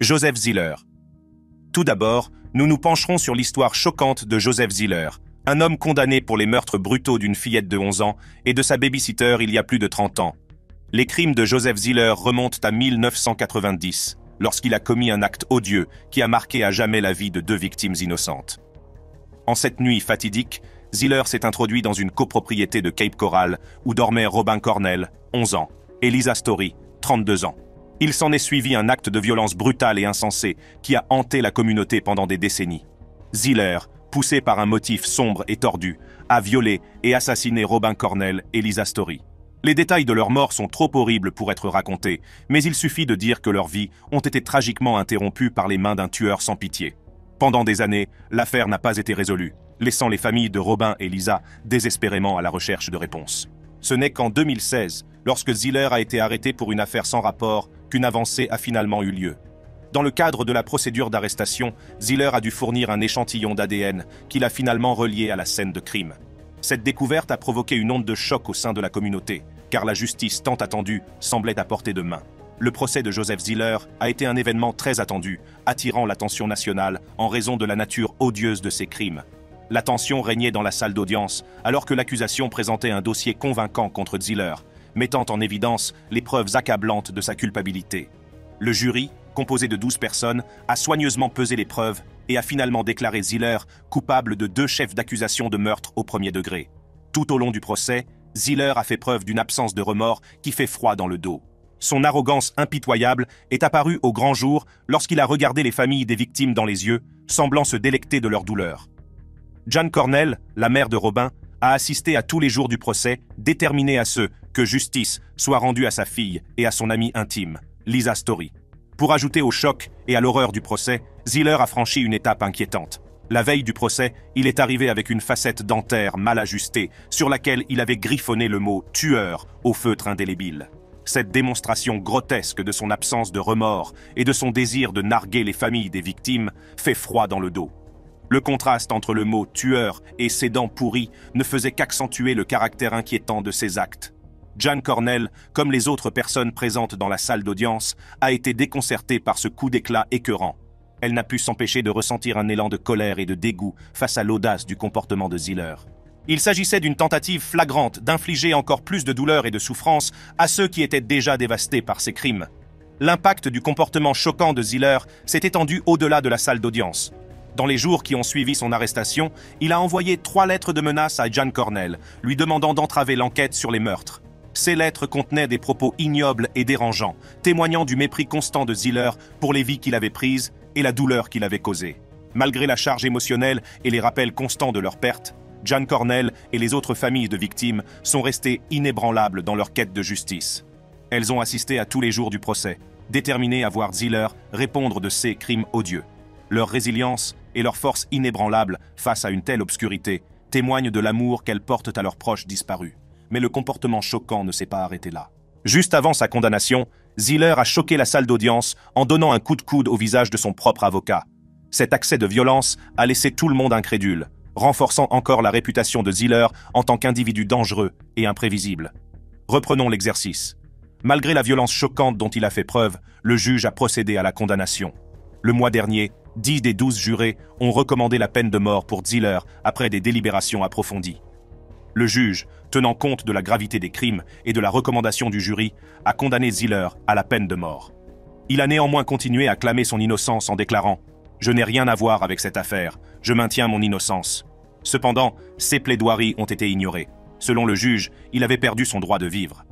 Joseph Ziller. Tout d'abord, nous nous pencherons sur l'histoire choquante de Joseph Ziller, un homme condamné pour les meurtres brutaux d'une fillette de 11 ans et de sa babysitter il y a plus de 30 ans. Les crimes de Joseph Ziller remontent à 1990, lorsqu'il a commis un acte odieux qui a marqué à jamais la vie de deux victimes innocentes. En cette nuit fatidique, Ziller s'est introduit dans une copropriété de Cape Coral où dormaient Robin Cornell, 11 ans, et Lisa Story, 32 ans. Il s'en est suivi un acte de violence brutale et insensé qui a hanté la communauté pendant des décennies. Ziller, poussé par un motif sombre et tordu, a violé et assassiné Robin Cornell et Lisa Story. Les détails de leur mort sont trop horribles pour être racontés, mais il suffit de dire que leurs vies ont été tragiquement interrompues par les mains d'un tueur sans pitié. Pendant des années, l'affaire n'a pas été résolue, laissant les familles de Robin et Lisa désespérément à la recherche de réponses. Ce n'est qu'en 2016, lorsque Ziller a été arrêté pour une affaire sans rapport, qu'une avancée a finalement eu lieu. Dans le cadre de la procédure d'arrestation, Ziller a dû fournir un échantillon d'ADN qu'il a finalement relié à la scène de crime. Cette découverte a provoqué une onde de choc au sein de la communauté, car la justice tant attendue semblait à portée de main. Le procès de Joseph Ziller a été un événement très attendu, attirant l'attention nationale en raison de la nature odieuse de ses crimes. La tension régnait dans la salle d'audience, alors que l'accusation présentait un dossier convaincant contre Ziller, mettant en évidence les preuves accablantes de sa culpabilité. Le jury, composé de 12 personnes, a soigneusement pesé les preuves et a finalement déclaré Ziller coupable de deux chefs d'accusation de meurtre au premier degré. Tout au long du procès, Ziller a fait preuve d'une absence de remords qui fait froid dans le dos. Son arrogance impitoyable est apparue au grand jour lorsqu'il a regardé les familles des victimes dans les yeux, semblant se délecter de leur douleur. Jeanne Cornell, la mère de Robin, a assisté à tous les jours du procès, déterminée à ce que justice soit rendue à sa fille et à son amie intime, Lisa Story. Pour ajouter au choc et à l'horreur du procès, Ziller a franchi une étape inquiétante. La veille du procès, il est arrivé avec une facette dentaire mal ajustée, sur laquelle il avait griffonné le mot tueur au feutre indélébile. Cette démonstration grotesque de son absence de remords et de son désir de narguer les familles des victimes fait froid dans le dos. Le contraste entre le mot tueur et ses dents pourries ne faisait qu'accentuer le caractère inquiétant de ses actes. Jan Cornell, comme les autres personnes présentes dans la salle d'audience, a été déconcertée par ce coup d'éclat écœurant. Elle n'a pu s'empêcher de ressentir un élan de colère et de dégoût face à l'audace du comportement de Ziller. Il s'agissait d'une tentative flagrante d'infliger encore plus de douleur et de souffrance à ceux qui étaient déjà dévastés par ces crimes. L'impact du comportement choquant de Ziller s'est étendu au-delà de la salle d'audience. Dans les jours qui ont suivi son arrestation, il a envoyé trois lettres de menace à Jan Cornell, lui demandant d'entraver l'enquête sur les meurtres. Ces lettres contenaient des propos ignobles et dérangeants, témoignant du mépris constant de Ziller pour les vies qu'il avait prises et la douleur qu'il avait causée. Malgré la charge émotionnelle et les rappels constants de leur perte, Jan Cornell et les autres familles de victimes sont restées inébranlables dans leur quête de justice. Elles ont assisté à tous les jours du procès, déterminées à voir Ziller répondre de ces crimes odieux. Leur résilience et leur force inébranlable face à une telle obscurité témoignent de l'amour qu'elles portent à leurs proches disparus mais le comportement choquant ne s'est pas arrêté là. Juste avant sa condamnation, Ziller a choqué la salle d'audience en donnant un coup de coude au visage de son propre avocat. Cet accès de violence a laissé tout le monde incrédule, renforçant encore la réputation de Ziller en tant qu'individu dangereux et imprévisible. Reprenons l'exercice. Malgré la violence choquante dont il a fait preuve, le juge a procédé à la condamnation. Le mois dernier, 10 des 12 jurés ont recommandé la peine de mort pour Ziller après des délibérations approfondies. Le juge, tenant compte de la gravité des crimes et de la recommandation du jury, a condamné Ziller à la peine de mort. Il a néanmoins continué à clamer son innocence en déclarant ⁇ Je n'ai rien à voir avec cette affaire, je maintiens mon innocence ⁇ Cependant, ses plaidoiries ont été ignorées. Selon le juge, il avait perdu son droit de vivre.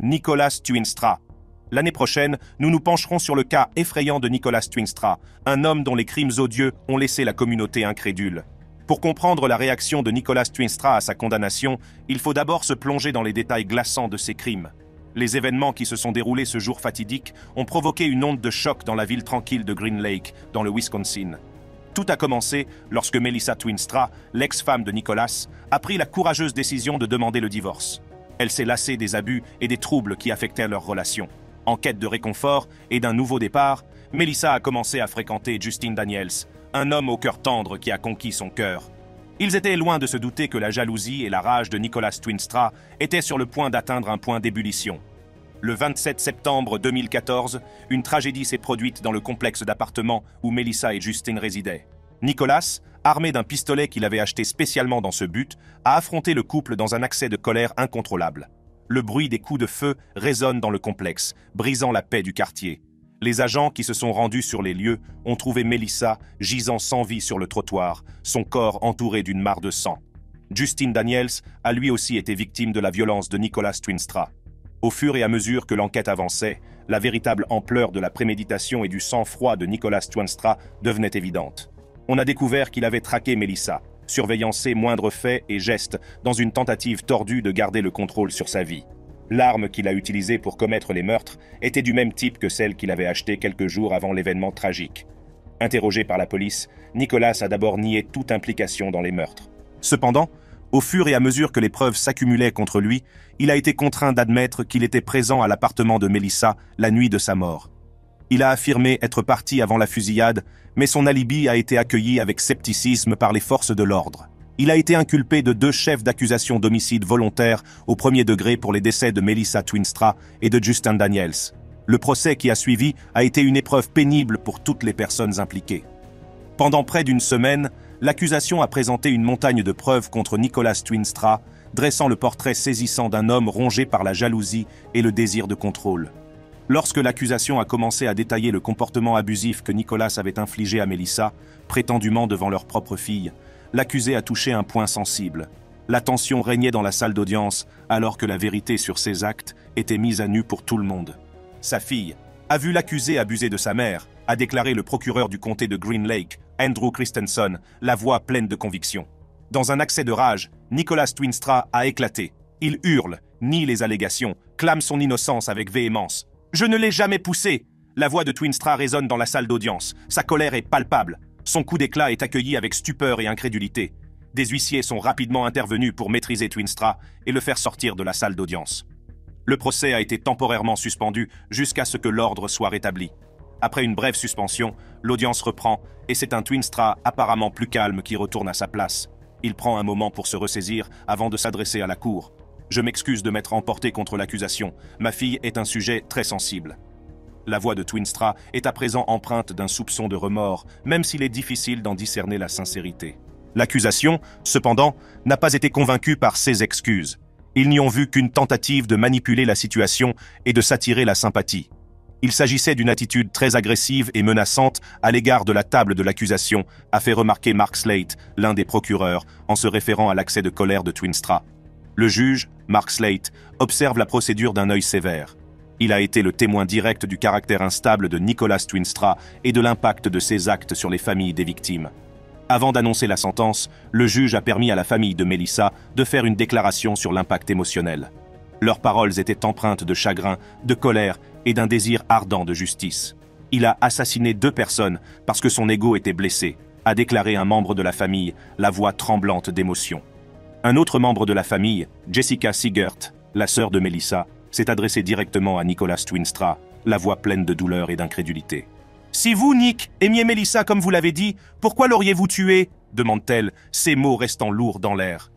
Nicolas Twinstra. L'année prochaine, nous nous pencherons sur le cas effrayant de Nicolas Twinstra, un homme dont les crimes odieux ont laissé la communauté incrédule. Pour comprendre la réaction de Nicolas Twinstra à sa condamnation, il faut d'abord se plonger dans les détails glaçants de ses crimes. Les événements qui se sont déroulés ce jour fatidique ont provoqué une onde de choc dans la ville tranquille de Green Lake, dans le Wisconsin. Tout a commencé lorsque Melissa Twinstra, l'ex-femme de Nicolas, a pris la courageuse décision de demander le divorce. Elle s'est lassée des abus et des troubles qui affectaient leur relation. En quête de réconfort et d'un nouveau départ, Melissa a commencé à fréquenter Justin Daniels, un homme au cœur tendre qui a conquis son cœur. Ils étaient loin de se douter que la jalousie et la rage de Nicolas Twinstra étaient sur le point d'atteindre un point d'ébullition. Le 27 septembre 2014, une tragédie s'est produite dans le complexe d'appartements où Melissa et Justine résidaient. Nicolas, armé d'un pistolet qu'il avait acheté spécialement dans ce but, a affronté le couple dans un accès de colère incontrôlable. Le bruit des coups de feu résonne dans le complexe, brisant la paix du quartier. Les agents qui se sont rendus sur les lieux ont trouvé Melissa gisant sans vie sur le trottoir, son corps entouré d'une mare de sang. Justine Daniels a lui aussi été victime de la violence de Nicolas Twinstra. Au fur et à mesure que l'enquête avançait, la véritable ampleur de la préméditation et du sang-froid de Nicolas Twinstra devenait évidente. On a découvert qu'il avait traqué Melissa, surveillant ses moindres faits et gestes dans une tentative tordue de garder le contrôle sur sa vie. L'arme qu'il a utilisée pour commettre les meurtres était du même type que celle qu'il avait achetée quelques jours avant l'événement tragique. Interrogé par la police, Nicolas a d'abord nié toute implication dans les meurtres. Cependant, au fur et à mesure que les preuves s'accumulaient contre lui, il a été contraint d'admettre qu'il était présent à l'appartement de Melissa la nuit de sa mort. Il a affirmé être parti avant la fusillade, mais son alibi a été accueilli avec scepticisme par les forces de l'ordre. Il a été inculpé de deux chefs d'accusation d'homicide volontaire au premier degré pour les décès de Melissa Twinstra et de Justin Daniels. Le procès qui a suivi a été une épreuve pénible pour toutes les personnes impliquées. Pendant près d'une semaine, l'accusation a présenté une montagne de preuves contre Nicolas Twinstra, dressant le portrait saisissant d'un homme rongé par la jalousie et le désir de contrôle. Lorsque l'accusation a commencé à détailler le comportement abusif que Nicolas avait infligé à Melissa, prétendument devant leur propre fille, l'accusé a touché un point sensible. La tension régnait dans la salle d'audience alors que la vérité sur ses actes était mise à nu pour tout le monde. Sa fille a vu l'accusé abuser de sa mère, a déclaré le procureur du comté de Green Lake, Andrew Christensen, la voix pleine de conviction. Dans un accès de rage, Nicolas Twinstra a éclaté. Il hurle, nie les allégations, clame son innocence avec véhémence. Je ne l'ai jamais poussé La voix de Twinstra résonne dans la salle d'audience. Sa colère est palpable. Son coup d'éclat est accueilli avec stupeur et incrédulité. Des huissiers sont rapidement intervenus pour maîtriser Twinstra et le faire sortir de la salle d'audience. Le procès a été temporairement suspendu jusqu'à ce que l'ordre soit rétabli. Après une brève suspension, l'audience reprend et c'est un Twinstra apparemment plus calme qui retourne à sa place. Il prend un moment pour se ressaisir avant de s'adresser à la cour. Je m'excuse de m'être emporté contre l'accusation. Ma fille est un sujet très sensible. La voix de Twinstra est à présent empreinte d'un soupçon de remords, même s'il est difficile d'en discerner la sincérité. L'accusation, cependant, n'a pas été convaincue par ses excuses. Ils n'y ont vu qu'une tentative de manipuler la situation et de s'attirer la sympathie. Il s'agissait d'une attitude très agressive et menaçante à l'égard de la table de l'accusation, a fait remarquer Mark Slate, l'un des procureurs, en se référant à l'accès de colère de Twinstra. Le juge, Mark Slate, observe la procédure d'un œil sévère. Il a été le témoin direct du caractère instable de Nicolas Twinstra et de l'impact de ses actes sur les familles des victimes. Avant d'annoncer la sentence, le juge a permis à la famille de Melissa de faire une déclaration sur l'impact émotionnel. Leurs paroles étaient empreintes de chagrin, de colère et d'un désir ardent de justice. Il a assassiné deux personnes parce que son ego était blessé, a déclaré un membre de la famille, la voix tremblante d'émotion. Un autre membre de la famille, Jessica Siegert, la sœur de Melissa, s'est adressé directement à Nicolas Twinstra, la voix pleine de douleur et d'incrédulité. Si vous, Nick, aimiez Melissa comme vous l'avez dit, pourquoi l'auriez-vous tuée? demande-t-elle, ses mots restant lourds dans l'air.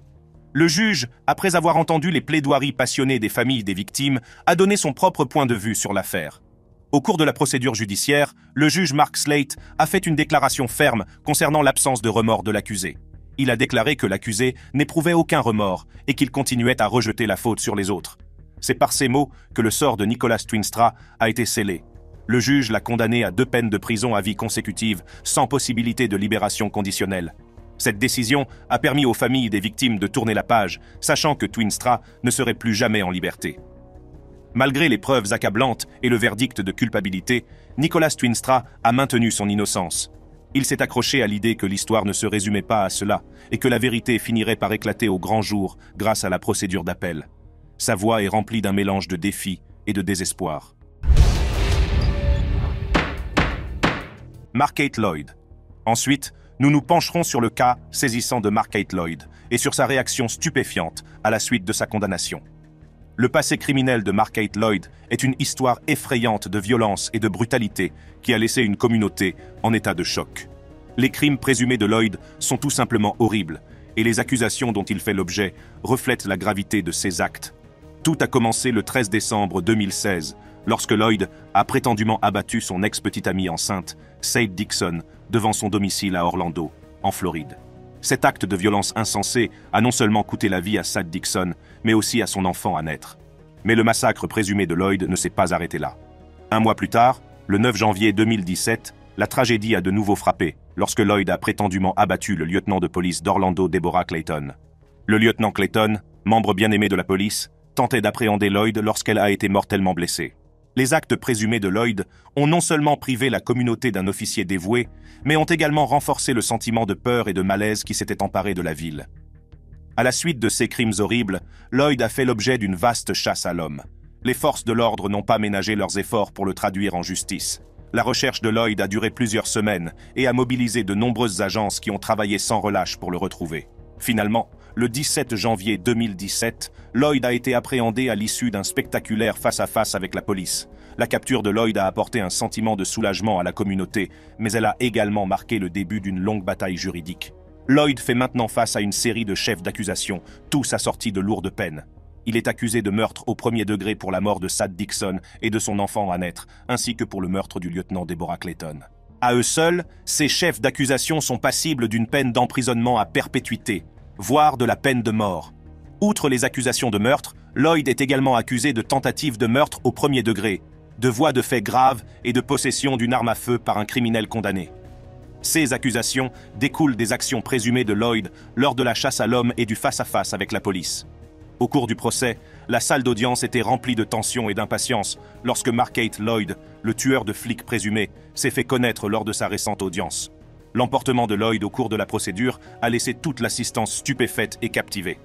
Le juge, après avoir entendu les plaidoiries passionnées des familles des victimes, a donné son propre point de vue sur l'affaire. Au cours de la procédure judiciaire, le juge Mark Slate a fait une déclaration ferme concernant l'absence de remords de l'accusé. Il a déclaré que l'accusé n'éprouvait aucun remords et qu'il continuait à rejeter la faute sur les autres. C'est par ces mots que le sort de Nicolas Twinstra a été scellé. Le juge l'a condamné à deux peines de prison à vie consécutive, sans possibilité de libération conditionnelle. Cette décision a permis aux familles des victimes de tourner la page, sachant que Twinstra ne serait plus jamais en liberté. Malgré les preuves accablantes et le verdict de culpabilité, Nicolas Twinstra a maintenu son innocence. Il s'est accroché à l'idée que l'histoire ne se résumait pas à cela et que la vérité finirait par éclater au grand jour grâce à la procédure d'appel. Sa voix est remplie d'un mélange de défi et de désespoir. Mark Lloyd. Ensuite, nous nous pencherons sur le cas saisissant de Mark Lloyd et sur sa réaction stupéfiante à la suite de sa condamnation. Le passé criminel de Mark Lloyd est une histoire effrayante de violence et de brutalité qui a laissé une communauté en état de choc. Les crimes présumés de Lloyd sont tout simplement horribles et les accusations dont il fait l'objet reflètent la gravité de ses actes Tout a commencé le 13 décembre 2016, lorsque Lloyd a prétendument abattu son ex-petite amie enceinte, Sade Dixon, devant son domicile à Orlando, en Floride. Cet acte de violence insensé a non seulement coûté la vie à Sade Dixon, mais aussi à son enfant à naître. Mais le massacre présumé de Lloyd ne s'est pas arrêté là. Un mois plus tard, le 9 janvier 2017, la tragédie a de nouveau frappé, lorsque Lloyd a prétendument abattu le lieutenant de police d'Orlando Deborah Clayton. Le lieutenant Clayton, membre bien-aimé de la police, tentait d'appréhender Lloyd lorsqu'elle a été mortellement blessée. Les actes présumés de Lloyd ont non seulement privé la communauté d'un officier dévoué, mais ont également renforcé le sentiment de peur et de malaise qui s'était emparé de la ville. À la suite de ces crimes horribles, Lloyd a fait l'objet d'une vaste chasse à l'homme. Les forces de l'ordre n'ont pas ménagé leurs efforts pour le traduire en justice. La recherche de Lloyd a duré plusieurs semaines et a mobilisé de nombreuses agences qui ont travaillé sans relâche pour le retrouver. Finalement, le 17 janvier 2017, Lloyd a été appréhendé à l'issue d'un spectaculaire face-à-face avec la police. La capture de Lloyd a apporté un sentiment de soulagement à la communauté, mais elle a également marqué le début d'une longue bataille juridique. Lloyd fait maintenant face à une série de chefs d'accusation, tous assortis de lourdes peines. Il est accusé de meurtre au premier degré pour la mort de Sad Dixon et de son enfant à naître, ainsi que pour le meurtre du lieutenant Deborah Clayton. À eux seuls, ces chefs d'accusation sont passibles d'une peine d'emprisonnement à perpétuité, voire de la peine de mort. Outre les accusations de meurtre, Lloyd est également accusé de tentative de meurtre au premier degré, de voies de faits graves et de possession d'une arme à feu par un criminel condamné. Ces accusations découlent des actions présumées de Lloyd lors de la chasse à l'homme et du face-à-face avec la police. Au cours du procès, la salle d'audience était remplie de tension et d'impatience lorsque Markate Lloyd, le tueur de flics présumé, s'est fait connaître lors de sa récente audience. L'emportement de Lloyd au cours de la procédure a laissé toute l'assistance stupéfaite et captivée.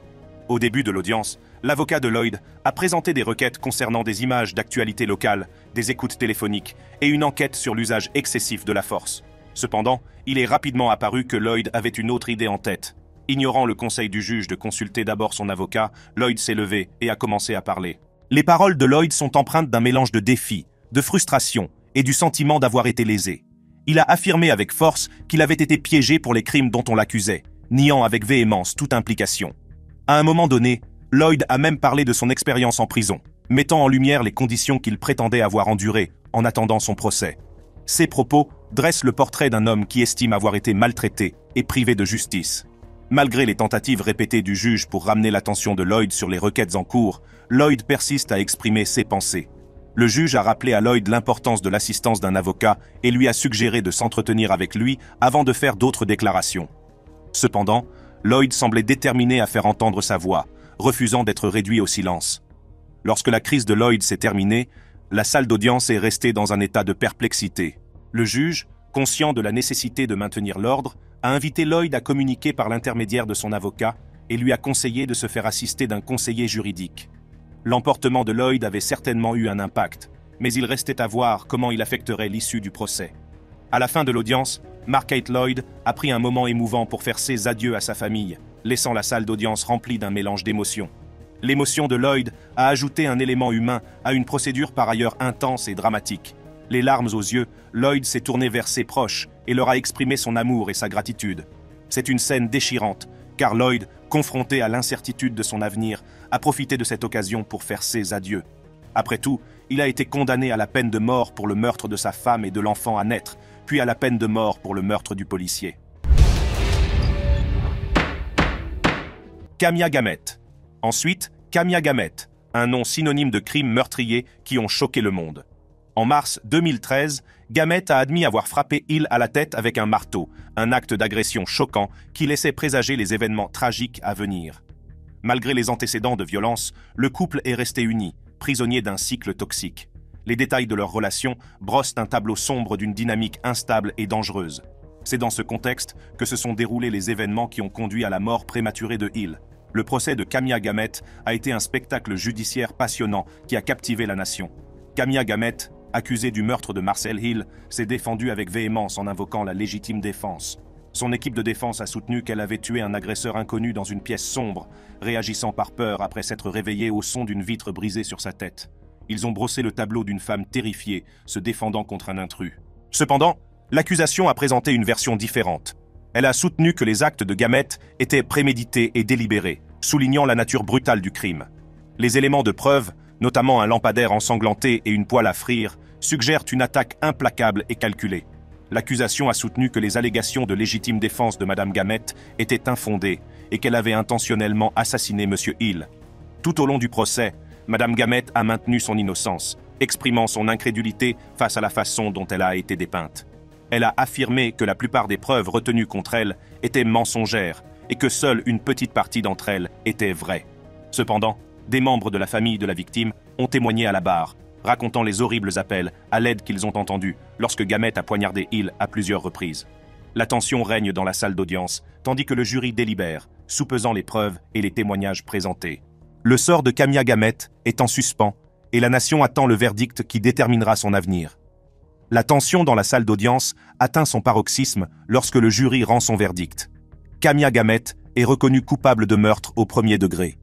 Au début de l'audience, l'avocat de Lloyd a présenté des requêtes concernant des images d'actualité locale, des écoutes téléphoniques et une enquête sur l'usage excessif de la force. Cependant, il est rapidement apparu que Lloyd avait une autre idée en tête. Ignorant le conseil du juge de consulter d'abord son avocat, Lloyd s'est levé et a commencé à parler. Les paroles de Lloyd sont empreintes d'un mélange de défi, de frustration et du sentiment d'avoir été lésé il a affirmé avec force qu'il avait été piégé pour les crimes dont on l'accusait, niant avec véhémence toute implication. À un moment donné, Lloyd a même parlé de son expérience en prison, mettant en lumière les conditions qu'il prétendait avoir endurées en attendant son procès. Ces propos dressent le portrait d'un homme qui estime avoir été maltraité et privé de justice. Malgré les tentatives répétées du juge pour ramener l'attention de Lloyd sur les requêtes en cours, Lloyd persiste à exprimer ses pensées. Le juge a rappelé à Lloyd l'importance de l'assistance d'un avocat et lui a suggéré de s'entretenir avec lui avant de faire d'autres déclarations. Cependant, Lloyd semblait déterminé à faire entendre sa voix, refusant d'être réduit au silence. Lorsque la crise de Lloyd s'est terminée, la salle d'audience est restée dans un état de perplexité. Le juge, conscient de la nécessité de maintenir l'ordre, a invité Lloyd à communiquer par l'intermédiaire de son avocat et lui a conseillé de se faire assister d'un conseiller juridique. L'emportement de Lloyd avait certainement eu un impact, mais il restait à voir comment il affecterait l'issue du procès. À la fin de l'audience, Markate Lloyd a pris un moment émouvant pour faire ses adieux à sa famille, laissant la salle d'audience remplie d'un mélange d'émotions. L'émotion de Lloyd a ajouté un élément humain à une procédure par ailleurs intense et dramatique. Les larmes aux yeux, Lloyd s'est tourné vers ses proches et leur a exprimé son amour et sa gratitude. C'est une scène déchirante, car Lloyd, confronté à l'incertitude de son avenir, a profité de cette occasion pour faire ses adieux. Après tout, il a été condamné à la peine de mort pour le meurtre de sa femme et de l'enfant à naître, puis à la peine de mort pour le meurtre du policier. Kamia Gamet. Ensuite, Kamia Gamet, un nom synonyme de crimes meurtriers qui ont choqué le monde. En mars 2013, Gamet a admis avoir frappé Hill à la tête avec un marteau, un acte d'agression choquant qui laissait présager les événements tragiques à venir. Malgré les antécédents de violence, le couple est resté uni, prisonnier d'un cycle toxique. Les détails de leur relation brossent un tableau sombre d'une dynamique instable et dangereuse. C'est dans ce contexte que se sont déroulés les événements qui ont conduit à la mort prématurée de Hill. Le procès de Camilla Gamet a été un spectacle judiciaire passionnant qui a captivé la nation. Camilla Gamet, accusée du meurtre de Marcel Hill, s'est défendue avec véhémence en invoquant la légitime défense. Son équipe de défense a soutenu qu'elle avait tué un agresseur inconnu dans une pièce sombre, réagissant par peur après s'être réveillée au son d'une vitre brisée sur sa tête. Ils ont brossé le tableau d'une femme terrifiée, se défendant contre un intrus. Cependant, l'accusation a présenté une version différente. Elle a soutenu que les actes de Gamette étaient prémédités et délibérés, soulignant la nature brutale du crime. Les éléments de preuve, notamment un lampadaire ensanglanté et une poêle à frire, suggèrent une attaque implacable et calculée. L'accusation a soutenu que les allégations de légitime défense de Madame Gamette étaient infondées et qu'elle avait intentionnellement assassiné M. Hill. Tout au long du procès, Madame Gamette a maintenu son innocence, exprimant son incrédulité face à la façon dont elle a été dépeinte. Elle a affirmé que la plupart des preuves retenues contre elle étaient mensongères et que seule une petite partie d'entre elles était vraie. Cependant, des membres de la famille de la victime ont témoigné à la barre, racontant les horribles appels à l'aide qu'ils ont entendus lorsque Gamette a poignardé Hill à plusieurs reprises. La tension règne dans la salle d'audience, tandis que le jury délibère, soupesant les preuves et les témoignages présentés. Le sort de Camilla Gamette est en suspens et la nation attend le verdict qui déterminera son avenir. La tension dans la salle d'audience atteint son paroxysme lorsque le jury rend son verdict. Camilla Gamette est reconnue coupable de meurtre au premier degré.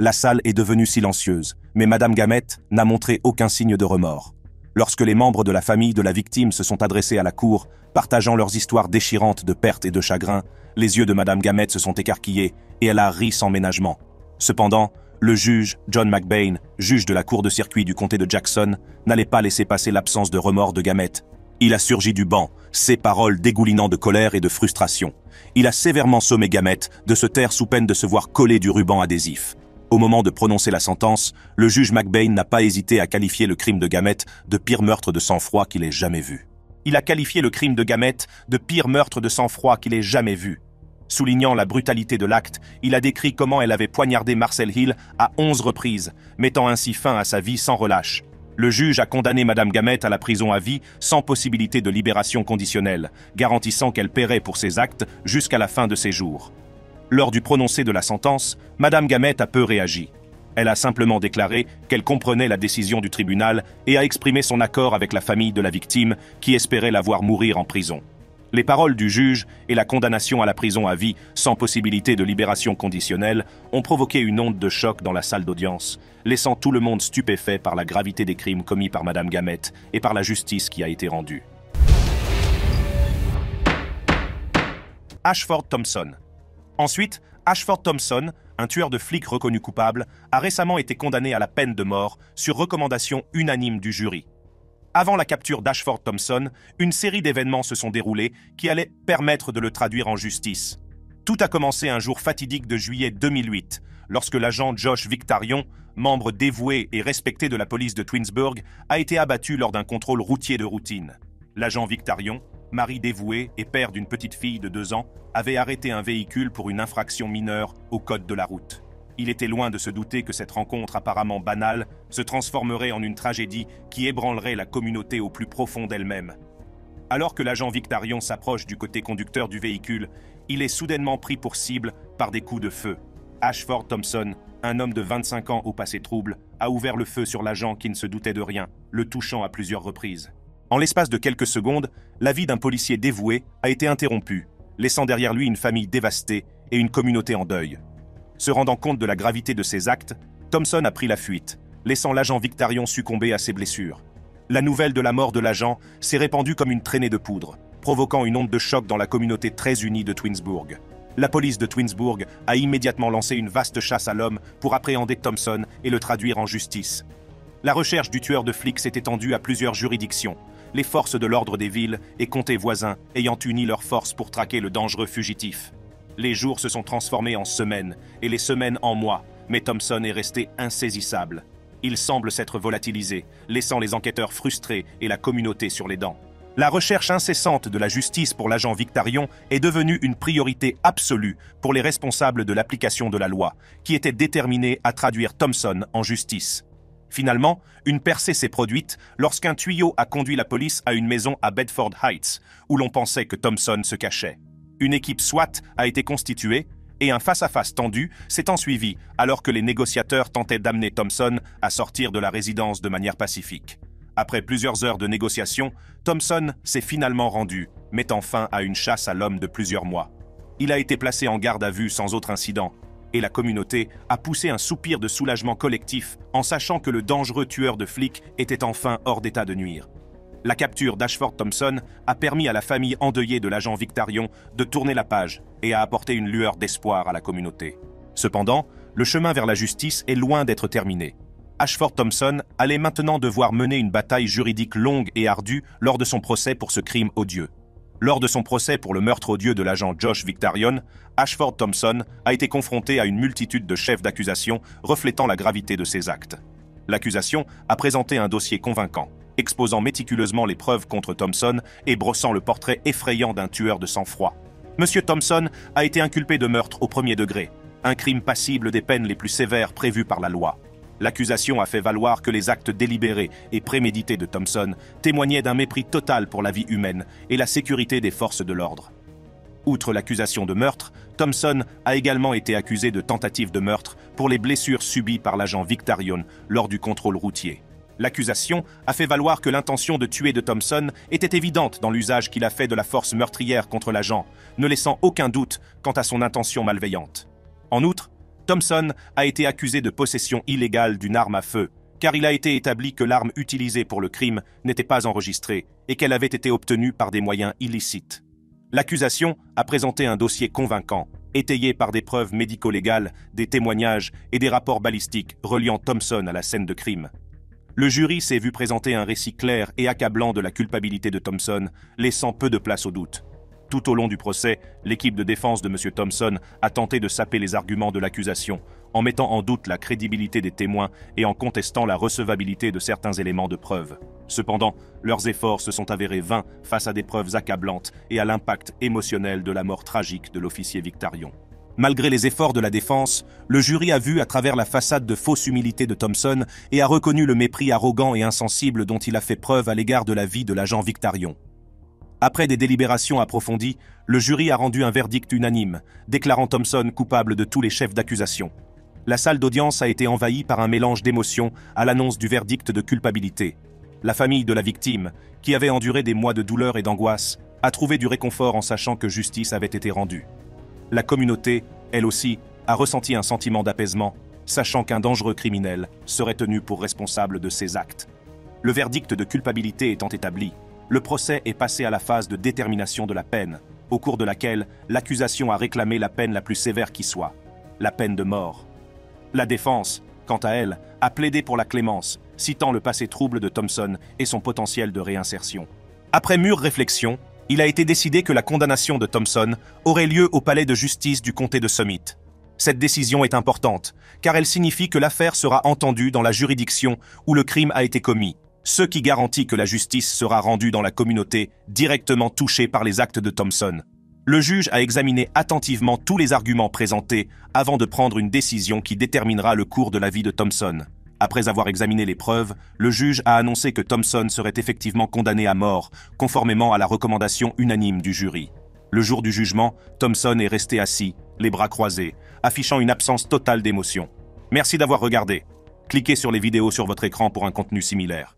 La salle est devenue silencieuse, mais Madame Gamette n'a montré aucun signe de remords. Lorsque les membres de la famille de la victime se sont adressés à la cour, partageant leurs histoires déchirantes de perte et de chagrin, les yeux de Madame Gamette se sont écarquillés et elle a ri sans ménagement. Cependant, le juge, John McBain, juge de la cour de circuit du comté de Jackson, n'allait pas laisser passer l'absence de remords de Gamette. Il a surgi du banc, ses paroles dégoulinant de colère et de frustration. Il a sévèrement sommé Gamette de se taire sous peine de se voir coller du ruban adhésif. Au moment de prononcer la sentence, le juge McBain n'a pas hésité à qualifier le crime de Gamette de pire meurtre de sang-froid qu'il ait jamais vu. Il a qualifié le crime de Gamette de pire meurtre de sang-froid qu'il ait jamais vu. Soulignant la brutalité de l'acte, il a décrit comment elle avait poignardé Marcel Hill à onze reprises, mettant ainsi fin à sa vie sans relâche. Le juge a condamné Madame Gamette à la prison à vie sans possibilité de libération conditionnelle, garantissant qu'elle paierait pour ses actes jusqu'à la fin de ses jours. Lors du prononcé de la sentence, Madame Gamette a peu réagi. Elle a simplement déclaré qu'elle comprenait la décision du tribunal et a exprimé son accord avec la famille de la victime qui espérait la voir mourir en prison. Les paroles du juge et la condamnation à la prison à vie sans possibilité de libération conditionnelle ont provoqué une onde de choc dans la salle d'audience, laissant tout le monde stupéfait par la gravité des crimes commis par Madame Gamette et par la justice qui a été rendue. Ashford Thompson Ensuite, Ashford Thompson, un tueur de flics reconnu coupable, a récemment été condamné à la peine de mort sur recommandation unanime du jury. Avant la capture d'Ashford Thompson, une série d'événements se sont déroulés qui allaient permettre de le traduire en justice. Tout a commencé un jour fatidique de juillet 2008, lorsque l'agent Josh Victarion, membre dévoué et respecté de la police de Twinsburg, a été abattu lors d'un contrôle routier de routine. L'agent Victarion, mari dévoué et père d'une petite fille de deux ans, avait arrêté un véhicule pour une infraction mineure au code de la route. Il était loin de se douter que cette rencontre apparemment banale se transformerait en une tragédie qui ébranlerait la communauté au plus profond d'elle-même. Alors que l'agent Victarion s'approche du côté conducteur du véhicule, il est soudainement pris pour cible par des coups de feu. Ashford Thompson, un homme de 25 ans au passé trouble, a ouvert le feu sur l'agent qui ne se doutait de rien, le touchant à plusieurs reprises. En l'espace de quelques secondes, la vie d'un policier dévoué a été interrompue, laissant derrière lui une famille dévastée et une communauté en deuil. Se rendant compte de la gravité de ses actes, Thompson a pris la fuite, laissant l'agent Victarion succomber à ses blessures. La nouvelle de la mort de l'agent s'est répandue comme une traînée de poudre, provoquant une onde de choc dans la communauté très unie de Twinsburg. La police de Twinsburg a immédiatement lancé une vaste chasse à l'homme pour appréhender Thompson et le traduire en justice. La recherche du tueur de flics s'est étendue à plusieurs juridictions, les forces de l'ordre des villes et comtés voisins ayant uni leurs forces pour traquer le dangereux fugitif. Les jours se sont transformés en semaines et les semaines en mois, mais Thompson est resté insaisissable. Il semble s'être volatilisé, laissant les enquêteurs frustrés et la communauté sur les dents. La recherche incessante de la justice pour l'agent Victarion est devenue une priorité absolue pour les responsables de l'application de la loi, qui étaient déterminés à traduire Thompson en justice. Finalement, une percée s'est produite lorsqu'un tuyau a conduit la police à une maison à Bedford Heights, où l'on pensait que Thompson se cachait. Une équipe SWAT a été constituée et un face-à-face tendu s'est ensuivi alors que les négociateurs tentaient d'amener Thompson à sortir de la résidence de manière pacifique. Après plusieurs heures de négociations, Thompson s'est finalement rendu, mettant fin à une chasse à l'homme de plusieurs mois. Il a été placé en garde à vue sans autre incident, et la communauté a poussé un soupir de soulagement collectif en sachant que le dangereux tueur de flics était enfin hors d'état de nuire. La capture d'Ashford Thompson a permis à la famille endeuillée de l'agent Victarion de tourner la page et a apporté une lueur d'espoir à la communauté. Cependant, le chemin vers la justice est loin d'être terminé. Ashford Thompson allait maintenant devoir mener une bataille juridique longue et ardue lors de son procès pour ce crime odieux. Lors de son procès pour le meurtre odieux de l'agent Josh Victarion, Ashford Thompson a été confronté à une multitude de chefs d'accusation reflétant la gravité de ses actes. L'accusation a présenté un dossier convaincant, exposant méticuleusement les preuves contre Thompson et brossant le portrait effrayant d'un tueur de sang-froid. Monsieur Thompson a été inculpé de meurtre au premier degré, un crime passible des peines les plus sévères prévues par la loi. L'accusation a fait valoir que les actes délibérés et prémédités de Thompson témoignaient d'un mépris total pour la vie humaine et la sécurité des forces de l'ordre. Outre l'accusation de meurtre, Thompson a également été accusé de tentative de meurtre pour les blessures subies par l'agent Victarion lors du contrôle routier. L'accusation a fait valoir que l'intention de tuer de Thompson était évidente dans l'usage qu'il a fait de la force meurtrière contre l'agent, ne laissant aucun doute quant à son intention malveillante. En outre, Thompson a été accusé de possession illégale d'une arme à feu, car il a été établi que l'arme utilisée pour le crime n'était pas enregistrée et qu'elle avait été obtenue par des moyens illicites. L'accusation a présenté un dossier convaincant, étayé par des preuves médico-légales, des témoignages et des rapports balistiques reliant Thompson à la scène de crime. Le jury s'est vu présenter un récit clair et accablant de la culpabilité de Thompson, laissant peu de place au doute. Tout au long du procès, l'équipe de défense de M. Thompson a tenté de saper les arguments de l'accusation, en mettant en doute la crédibilité des témoins et en contestant la recevabilité de certains éléments de preuve. Cependant, leurs efforts se sont avérés vains face à des preuves accablantes et à l'impact émotionnel de la mort tragique de l'officier Victarion. Malgré les efforts de la défense, le jury a vu à travers la façade de fausse humilité de Thompson et a reconnu le mépris arrogant et insensible dont il a fait preuve à l'égard de la vie de l'agent Victarion. Après des délibérations approfondies, le jury a rendu un verdict unanime, déclarant Thompson coupable de tous les chefs d'accusation. La salle d'audience a été envahie par un mélange d'émotions à l'annonce du verdict de culpabilité. La famille de la victime, qui avait enduré des mois de douleur et d'angoisse, a trouvé du réconfort en sachant que justice avait été rendue. La communauté, elle aussi, a ressenti un sentiment d'apaisement, sachant qu'un dangereux criminel serait tenu pour responsable de ses actes. Le verdict de culpabilité étant établi, le procès est passé à la phase de détermination de la peine, au cours de laquelle l'accusation a réclamé la peine la plus sévère qui soit, la peine de mort. La défense, quant à elle, a plaidé pour la clémence, citant le passé trouble de Thompson et son potentiel de réinsertion. Après mûre réflexion, il a été décidé que la condamnation de Thompson aurait lieu au palais de justice du comté de Summit. Cette décision est importante, car elle signifie que l'affaire sera entendue dans la juridiction où le crime a été commis, ce qui garantit que la justice sera rendue dans la communauté directement touchée par les actes de Thompson. Le juge a examiné attentivement tous les arguments présentés avant de prendre une décision qui déterminera le cours de la vie de Thompson. Après avoir examiné les preuves, le juge a annoncé que Thompson serait effectivement condamné à mort, conformément à la recommandation unanime du jury. Le jour du jugement, Thompson est resté assis, les bras croisés, affichant une absence totale d'émotion. Merci d'avoir regardé. Cliquez sur les vidéos sur votre écran pour un contenu similaire.